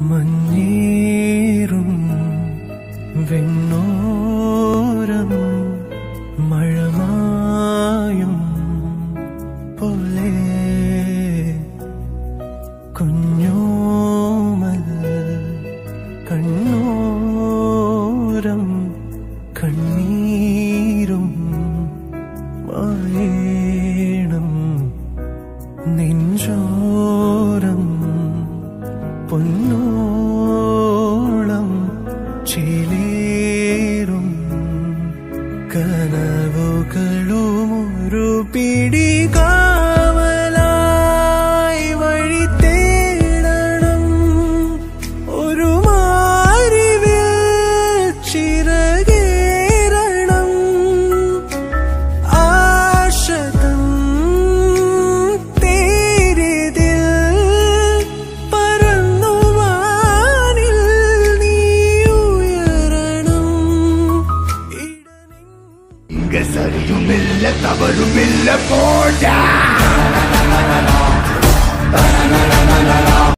മഞ്ഞേറും വെണ്ണോരം മഴമായും പോലെ കുഞ്ഞോമൽ കണ്ണോരം കണ്ണീരും മായേണം നെഞ്ചോരം പൊന്നോളം ചിലേറും കനവുകളും ഒരു Gesar you mille tabar mille poda